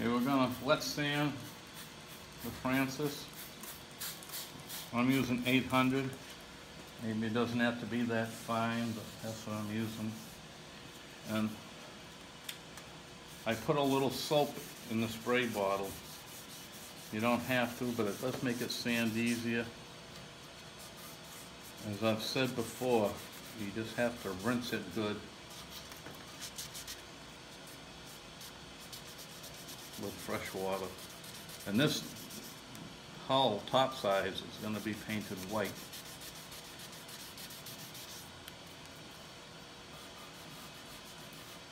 Okay, we're gonna wet sand the Francis. I'm using eight hundred. Maybe it doesn't have to be that fine, but that's what I'm using. And I put a little soap in the spray bottle. You don't have to, but it does make it sand easier. As I've said before, you just have to rinse it good with fresh water. And this hull, top sides, is gonna be painted white.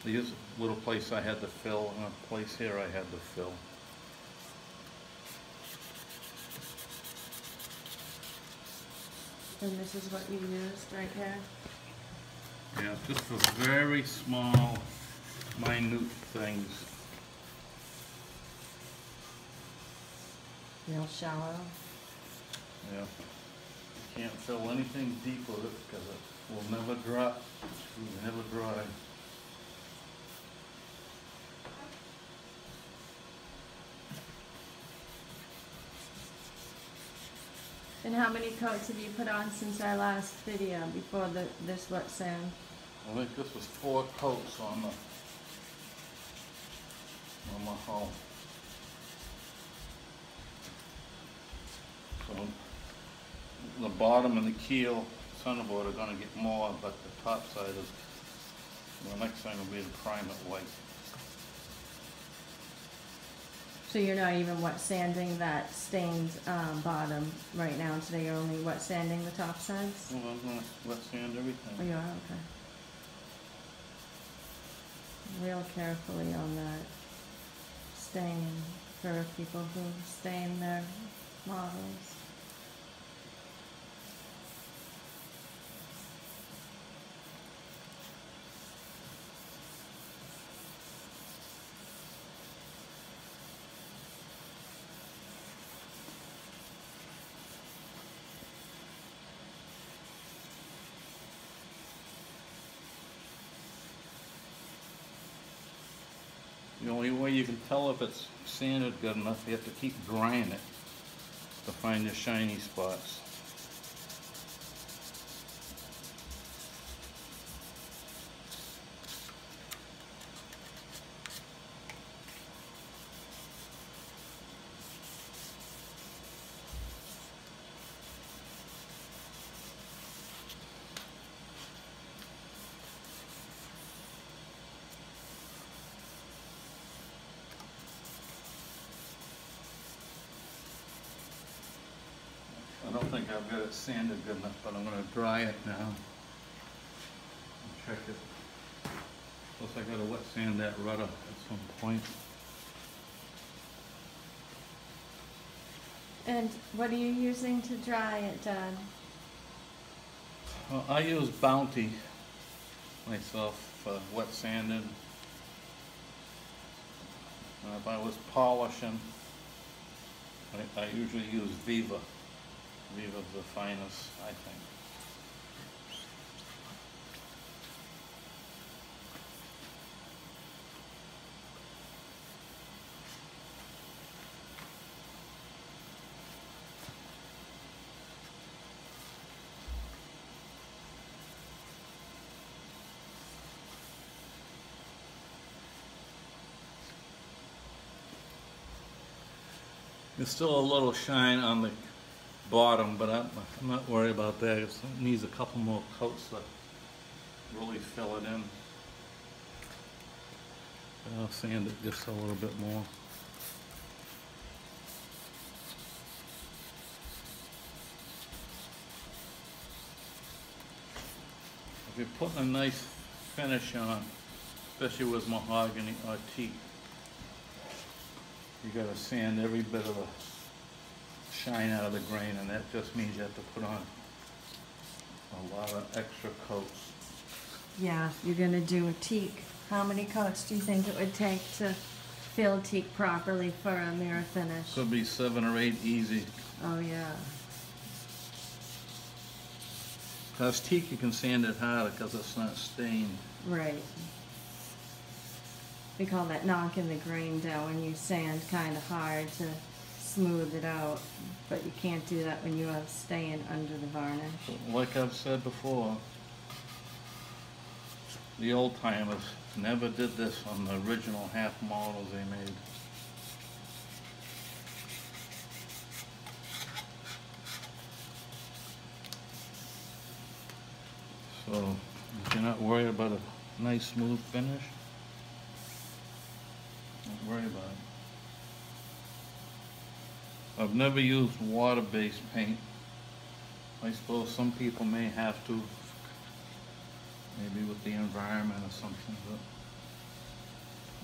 A little place I had to fill, and a place here I had to fill. And this is what you used right here? Yeah, just for very small, minute things. Real shallow. Yeah. You can't fill anything deep with it because it will never drop, it will never dry. And how many coats have you put on since our last video before the, this wet sand? I think this was four coats on the, on my hull. The bottom and the keel centerboard are gonna get more, but the top side is, the next thing will be to prime it white. So you're not even wet sanding that stained, um, bottom right now today, you're only wet sanding the top sides? Well, I'm gonna wet sand Oh, everything. you are, okay. Real carefully on that stain for people who stain their models. The only way you can tell if it's sanded good enough, you have to keep drying it to find the shiny spots. I don't think I've got it sanded good enough, but I'm gonna dry it now. And check it. Plus I gotta wet sand that rudder at some point. And what are you using to dry it, Dad? Well, I use Bounty myself for wet sanding. And if I was polishing, I, I usually use Viva. Viva's the finest, I think. There's still a little shine on the bottom, but I'm, I'm not worried about that. It needs a couple more coats to really fill it in. I'll sand it just a little bit more. If you're putting a nice finish on, especially with mahogany or teak, you gotta sand every bit of the shine out of the grain, and that just means you have to put on a lot of extra coats. Yeah, you're gonna do a teak. How many coats do you think it would take to fill teak properly for a mirror finish? Could be seven or eight easy. Oh, yeah. Cause teak, you can sand it harder because it's not stained. Right. we call that knocking the grain down when you sand kind of hard to smooth it out. But you can't do that when you have staying under the varnish. Like I've said before, the old timers never did this on the original half models they made. So, if you're not worried about a nice smooth finish, don't worry about it. I've never used water-based paint. I suppose some people may have to, maybe with the environment or something, but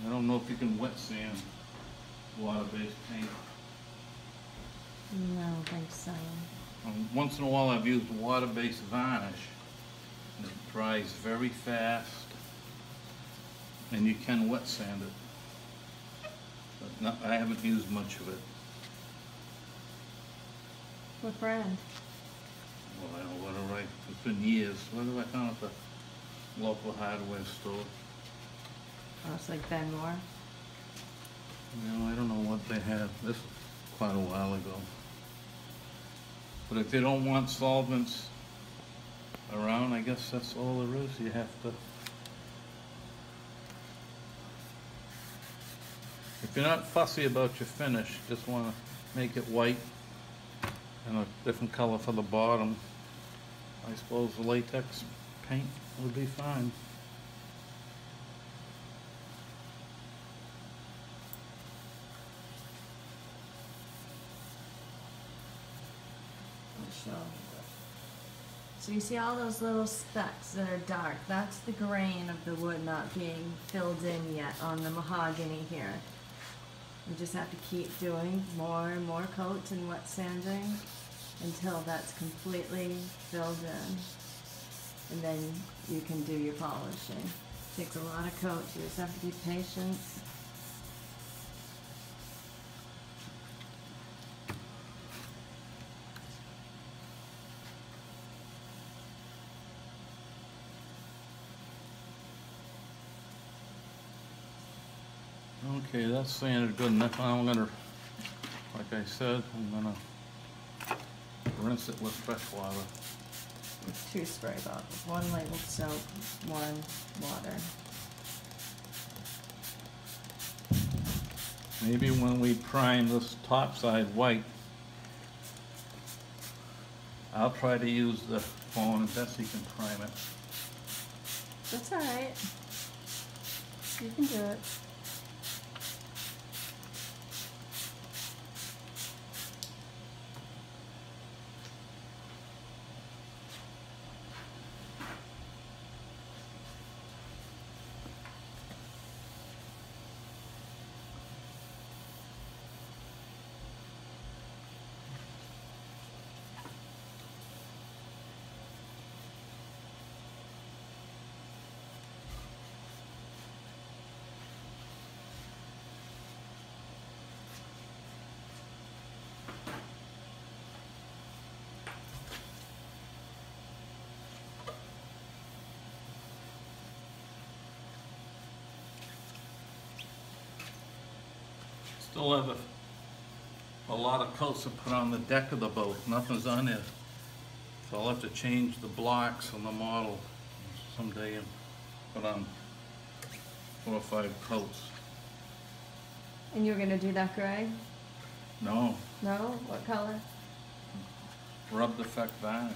I don't know if you can wet sand water-based paint. No, I don't think so. Um, Once in a while, I've used water-based varnish, and it dries very fast, and you can wet sand it. But not, I haven't used much of it. What brand? Well, I don't know what I, it's been years, what have I found at the local hardware store? Oh, it's like Benmore. You know, I don't know what they have. this was quite a while ago. But if they don't want solvents around, I guess that's all there is, you have to. If you're not fussy about your finish, just wanna make it white and a different color for the bottom, I suppose the latex paint would be fine. So you see all those little specks that are dark? That's the grain of the wood not being filled in yet on the mahogany here. You just have to keep doing more and more coats and wet sanding until that's completely filled in. And then you can do your polishing. Takes a lot of coats, you just have to be patient. Okay, that's sanded good enough. I'm gonna, like I said, I'm gonna rinse it with fresh water. With two spray bottles, one labeled soap, one water. Maybe when we prime this top side white, I'll try to use the phone and Betsey can prime it. That's all right. You can do it. Still have a, a lot of coats to put on the deck of the boat. Nothing's on it. So I'll have to change the blocks on the model someday and put on four or five coats. And you're gonna do that gray? No, No? What color? rub defect varnish.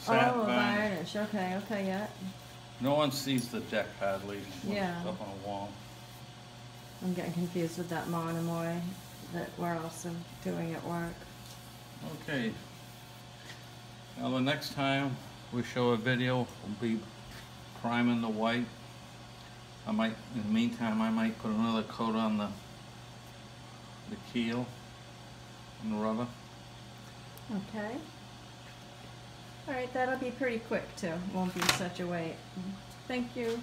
Sat oh, varnish. varnish. Okay, okay, yeah. No one sees the deck hardly when Yeah. up on a wall. I'm getting confused with that Monomoy that we're also doing at work. Okay. Now, the next time we show a video, we'll be priming the white. I might, in the meantime, I might put another coat on the, the keel and the rudder. Okay. All right, that'll be pretty quick too. Won't be such a wait. Thank you.